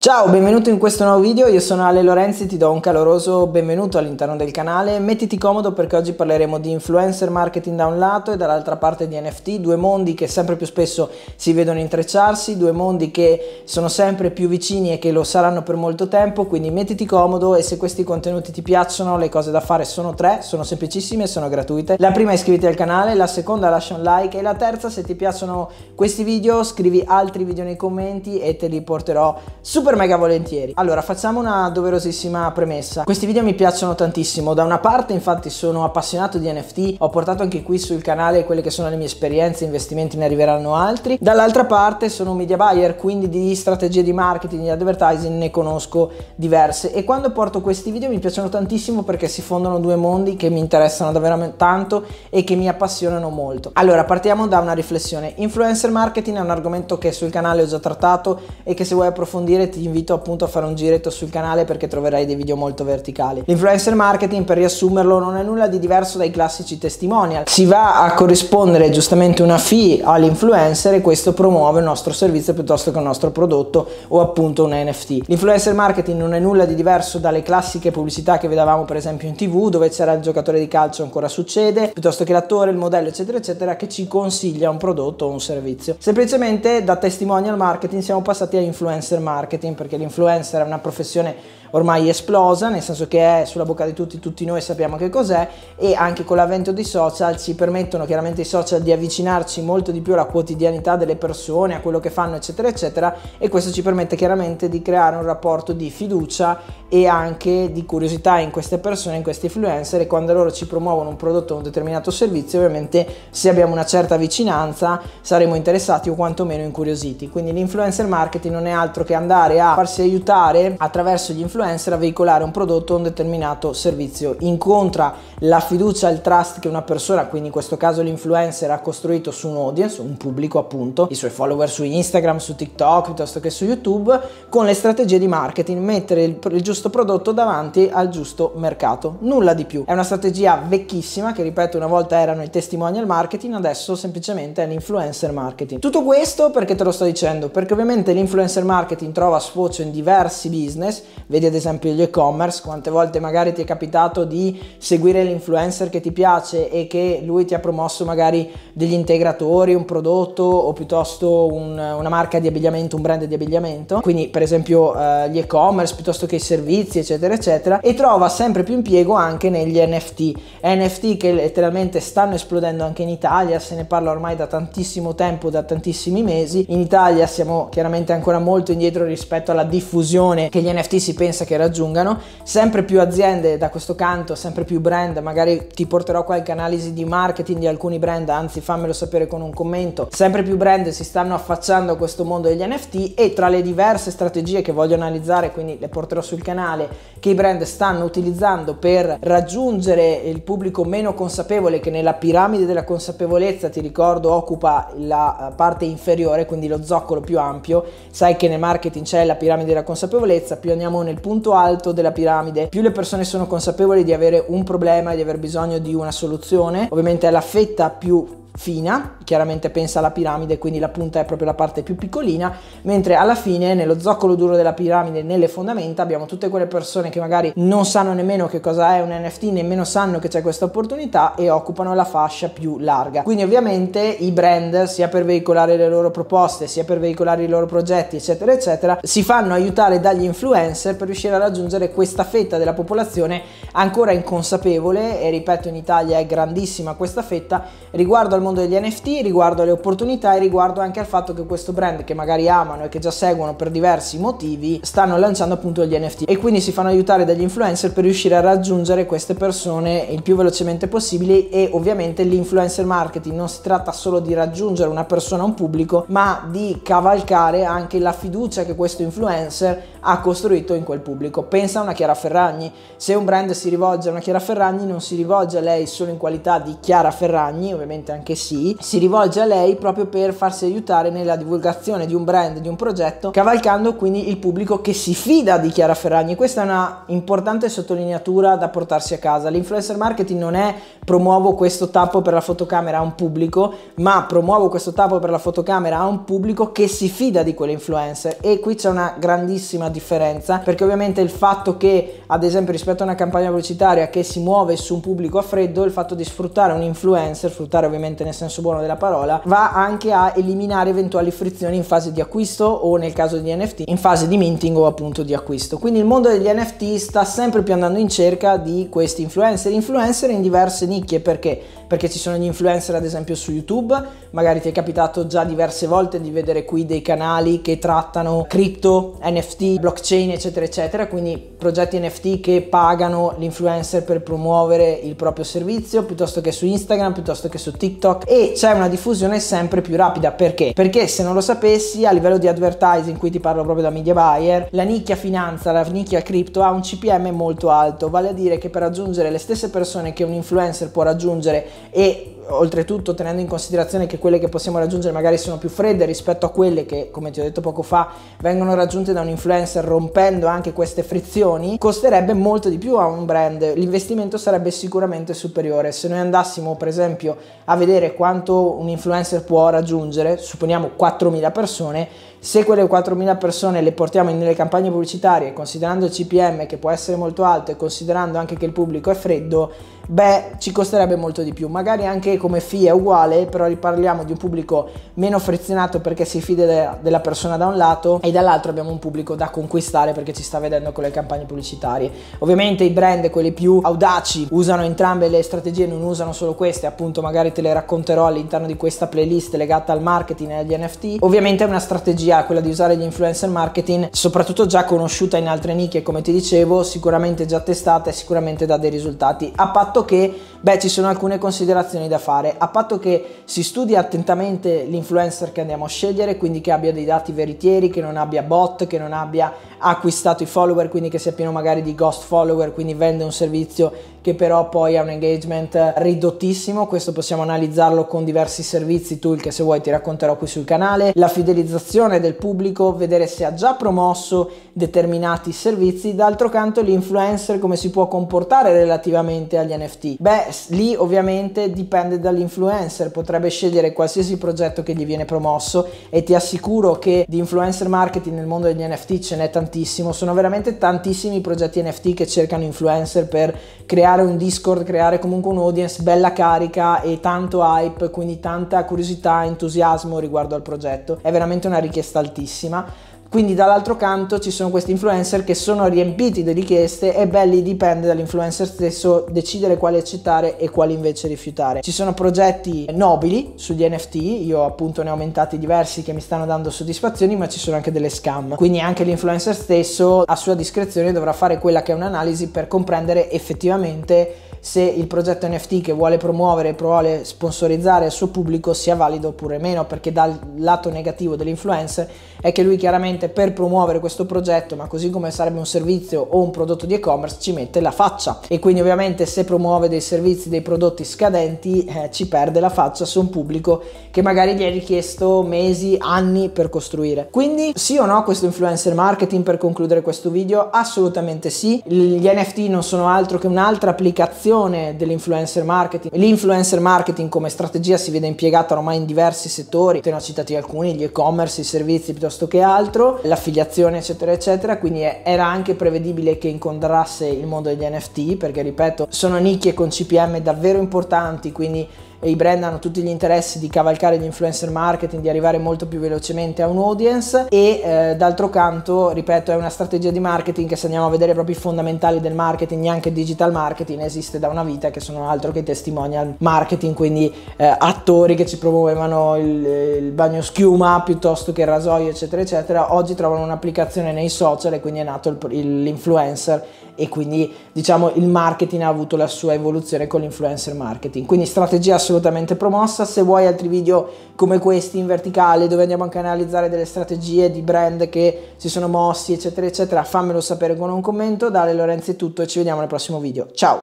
Ciao, benvenuto in questo nuovo video, io sono Ale Lorenzi, ti do un caloroso benvenuto all'interno del canale, mettiti comodo perché oggi parleremo di influencer marketing da un lato e dall'altra parte di NFT, due mondi che sempre più spesso si vedono intrecciarsi, due mondi che sono sempre più vicini e che lo saranno per molto tempo, quindi mettiti comodo e se questi contenuti ti piacciono le cose da fare sono tre, sono semplicissime e sono gratuite. La prima è iscriviti al canale, la seconda lascia un like e la terza se ti piacciono questi video scrivi altri video nei commenti e te li porterò super super mega volentieri. Allora, facciamo una doverosissima premessa. Questi video mi piacciono tantissimo. Da una parte, infatti, sono appassionato di NFT, ho portato anche qui sul canale quelle che sono le mie esperienze, investimenti ne arriveranno altri. Dall'altra parte, sono un media buyer, quindi di strategie di marketing, di advertising ne conosco diverse e quando porto questi video mi piacciono tantissimo perché si fondono due mondi che mi interessano davvero tanto e che mi appassionano molto. Allora, partiamo da una riflessione. Influencer marketing è un argomento che sul canale ho già trattato e che se vuoi approfondire ti ti invito appunto a fare un giretto sul canale perché troverai dei video molto verticali. L'influencer marketing, per riassumerlo, non è nulla di diverso dai classici testimonial. Si va a corrispondere giustamente una fee all'influencer e questo promuove il nostro servizio piuttosto che il nostro prodotto o appunto un NFT. L'influencer marketing non è nulla di diverso dalle classiche pubblicità che vedevamo per esempio in tv dove c'era il giocatore di calcio ancora succede, piuttosto che l'attore, il modello eccetera eccetera che ci consiglia un prodotto o un servizio. Semplicemente da testimonial marketing siamo passati a influencer marketing marketing perché l'influencer è una professione ormai esplosa, nel senso che è sulla bocca di tutti, tutti noi sappiamo che cos'è e anche con l'avvento dei social ci permettono chiaramente i social di avvicinarci molto di più alla quotidianità delle persone, a quello che fanno eccetera eccetera e questo ci permette chiaramente di creare un rapporto di fiducia e anche di curiosità in queste persone, in questi influencer e quando loro ci promuovono un prodotto o un determinato servizio ovviamente se abbiamo una certa vicinanza saremo interessati o quantomeno incuriositi. Quindi l'influencer marketing non è altro che andare a farsi aiutare attraverso gli influencer a veicolare un prodotto o un determinato servizio. Incontra la fiducia, il trust che una persona, quindi in questo caso l'influencer ha costruito su un audience, un pubblico appunto, i suoi follower su Instagram, su TikTok piuttosto che su YouTube, con le strategie di marketing, mettere il, il giusto prodotto davanti al giusto mercato, nulla di più. È una strategia vecchissima che ripeto una volta erano i testimonial marketing, adesso semplicemente è l'influencer marketing. Tutto questo perché te lo sto dicendo? Perché ovviamente l'influencer marketing trova sfocio in diversi business, vedi ad esempio gli e-commerce, quante volte magari ti è capitato di seguire l'influencer che ti piace e che lui ti ha promosso magari degli integratori, un prodotto o piuttosto un, una marca di abbigliamento, un brand di abbigliamento, quindi per esempio eh, gli e-commerce piuttosto che i servizi eccetera eccetera. E trova sempre più impiego anche negli NFT NFT che letteralmente stanno esplodendo anche in Italia. Se ne parla ormai da tantissimo tempo da tantissimi mesi. In Italia siamo chiaramente ancora molto indietro rispetto alla diffusione che gli NFT si pensa che raggiungano sempre più aziende da questo canto sempre più brand magari ti porterò qualche analisi di marketing di alcuni brand anzi fammelo sapere con un commento sempre più brand si stanno affacciando a questo mondo degli NFT e tra le diverse strategie che voglio analizzare quindi le porterò sul canale canale che i brand stanno utilizzando per raggiungere il pubblico meno consapevole che nella piramide della consapevolezza, ti ricordo, occupa la eh, parte inferiore, quindi lo zoccolo più ampio. Sai che nel marketing c'è la piramide della consapevolezza, più andiamo nel punto alto della piramide, più le persone sono consapevoli di avere un problema e di aver bisogno di una soluzione. Ovviamente è la fetta più fina, chiaramente pensa alla piramide, quindi la punta è proprio la parte più piccolina, mentre alla fine nello zoccolo duro della piramide, nelle fondamenta, abbiamo tutte quelle persone che magari non sanno nemmeno che cosa è un NFT, nemmeno sanno che c'è questa opportunità e occupano la fascia più larga. Quindi ovviamente i brand, sia per veicolare le loro proposte, sia per veicolare i loro progetti, eccetera, eccetera, si fanno aiutare dagli influencer per riuscire a raggiungere questa fetta della popolazione ancora inconsapevole e ripeto in Italia è grandissima questa fetta riguardo al mondo degli NFT, riguardo alle opportunità e riguardo anche al fatto che questo brand che magari amano e che già seguono per diversi motivi stanno lanciando appunto gli NFT e quindi si fanno aiutare dagli influencer per riuscire a raggiungere queste persone il più velocemente possibile e ovviamente l'influencer marketing. Non si tratta solo di raggiungere una persona, un pubblico, ma di cavalcare anche la fiducia che questo influencer ha costruito in quel pubblico. Pensa a una Chiara Ferragni, se un brand si rivolge a una Chiara Ferragni non si rivolge a lei solo in qualità di Chiara Ferragni, ovviamente anche sì, si rivolge a lei proprio per farsi aiutare nella divulgazione di un brand, di un progetto, cavalcando quindi il pubblico che si fida di Chiara Ferragni. Questa è una importante sottolineatura da portarsi a casa. L'influencer marketing non è promuovo questo tappo per la fotocamera a un pubblico, ma promuovo questo tappo per la fotocamera a un pubblico che si fida di quell'influencer e qui c'è una grandissima differenza perché ovviamente il fatto che ad esempio rispetto a una campagna pubblicitaria che si muove su un pubblico a freddo, il fatto di sfruttare un influencer, sfruttare ovviamente nel senso buono della parola, va anche a eliminare eventuali frizioni in fase di acquisto o nel caso di NFT in fase di minting o appunto di acquisto. Quindi il mondo degli NFT sta sempre più andando in cerca di questi influencer, influencer in diverse nicchie perché? Perché ci sono gli influencer ad esempio su YouTube, magari ti è capitato già diverse volte di vedere qui dei canali che trattano cripto, NFT, blockchain eccetera eccetera, quindi progetti NFT che pagano l'influencer per promuovere il proprio servizio piuttosto che su Instagram, piuttosto che su TikTok e c'è una diffusione sempre più rapida, perché? Perché se non lo sapessi a livello di advertising, qui ti parlo proprio da media buyer, la nicchia finanza, la nicchia cripto ha un CPM molto alto, vale a dire che per raggiungere le stesse persone che un influencer può raggiungere e oltretutto tenendo in considerazione che quelle che possiamo raggiungere magari sono più fredde rispetto a quelle che, come ti ho detto poco fa, vengono raggiunte da un influencer rompendo anche queste frizioni, costerebbe molto di più a un brand. L'investimento sarebbe sicuramente superiore. Se noi andassimo, per esempio, a vedere quanto un influencer può raggiungere, supponiamo 4.000 persone, se quelle 4.000 persone le portiamo nelle campagne pubblicitarie, considerando il CPM che può essere molto alto e considerando anche che il pubblico è freddo, beh, ci costerebbe molto di più. Magari anche come fee è uguale, però riparliamo di un pubblico meno frizionato perché si fida de- della persona da un lato e dall'altro abbiamo un pubblico da conquistare perché ci sta vedendo con le campagne pubblicitarie. Ovviamente i brand, quelli più audaci, usano entrambe le strategie, non usano solo queste, appunto magari te le racconterò all'interno di questa playlist legata al marketing e agli NFT. Ovviamente è una strategia quella di usare gli influencer marketing, soprattutto già conosciuta in altre nicchie, come ti dicevo, sicuramente già testata e sicuramente dà dei risultati. A patto che, beh, ci sono alcune considerazioni da fare, a patto che si studi attentamente l'influencer che andiamo a scegliere, quindi che abbia dei dati veritieri, che non abbia bot, che non abbia acquistato i follower, quindi che sia pieno magari di ghost follower, quindi vende un servizio che però poi ha un engagement ridottissimo, questo possiamo analizzarlo con diversi servizi, tool che se vuoi ti racconterò qui sul canale, la fidelizzazione del pubblico, vedere se ha già promosso determinati servizi, d'altro canto l'influencer come si può comportare relativamente agli NFT. Beh, lì ovviamente dipende dall'influencer, potrebbe scegliere qualsiasi progetto che gli viene promosso e ti assicuro che di influencer marketing nel mondo degli NFT ce n'è tantissimo, sono veramente tantissimi i progetti NFT che cercano influencer per creare creare un Discord, creare comunque un audience bella carica e tanto hype, quindi tanta curiosità, entusiasmo riguardo al progetto. È veramente una richiesta altissima. Quindi dall'altro canto ci sono questi influencer che sono riempiti di richieste e belli dipende dall'influencer stesso decidere quali accettare e quali invece rifiutare. Ci sono progetti nobili sugli NFT, io appunto ne ho aumentati diversi che mi stanno dando soddisfazioni, ma ci sono anche delle scam. Quindi anche l'influencer stesso a sua discrezione dovrà fare quella che è un'analisi per comprendere effettivamente se il progetto NFT che vuole promuovere vuole sponsorizzare al suo pubblico sia valido oppure meno, perché dal lato negativo dell'influencer è che lui chiaramente per promuovere questo progetto, ma così come sarebbe un servizio o un prodotto di e-commerce, ci mette la faccia e quindi ovviamente se promuove dei servizi, dei prodotti scadenti, eh, ci perde la faccia su un pubblico che magari gli è richiesto mesi, anni per costruire. Quindi sì o no questo influencer marketing per concludere questo video? Assolutamente sì. Gli NFT non sono altro che un'altra applicazione dell'influencer marketing. L'influencer marketing come strategia si vede impiegata ormai in diversi settori, te ne ho citati alcuni, gli e-commerce, i servizi piuttosto che altro, l'affiliazione eccetera eccetera, quindi era anche prevedibile che incontrasse il mondo degli NFT perché ripeto sono nicchie con CPM davvero importanti, quindi e i brand hanno tutti gli interessi di cavalcare gli influencer marketing, di arrivare molto più velocemente a un audience e eh, d'altro canto, ripeto, è una strategia di marketing che se andiamo a vedere proprio i fondamentali del marketing, neanche digital marketing esiste da una vita che sono altro che testimonial marketing, quindi eh, attori che ci promuovevano il, il bagno schiuma piuttosto che il rasoio eccetera eccetera, oggi trovano un'applicazione nei social e quindi è nato il, l'influencer e quindi diciamo il marketing ha avuto la sua evoluzione con l'influencer marketing. Quindi strategia assolutamente promossa, se vuoi altri video come questi in verticale dove andiamo anche a analizzare delle strategie di brand che si sono mossi eccetera eccetera, fammelo sapere con un commento. Dale Lorenzo è tutto e ci vediamo nel prossimo video. Ciao!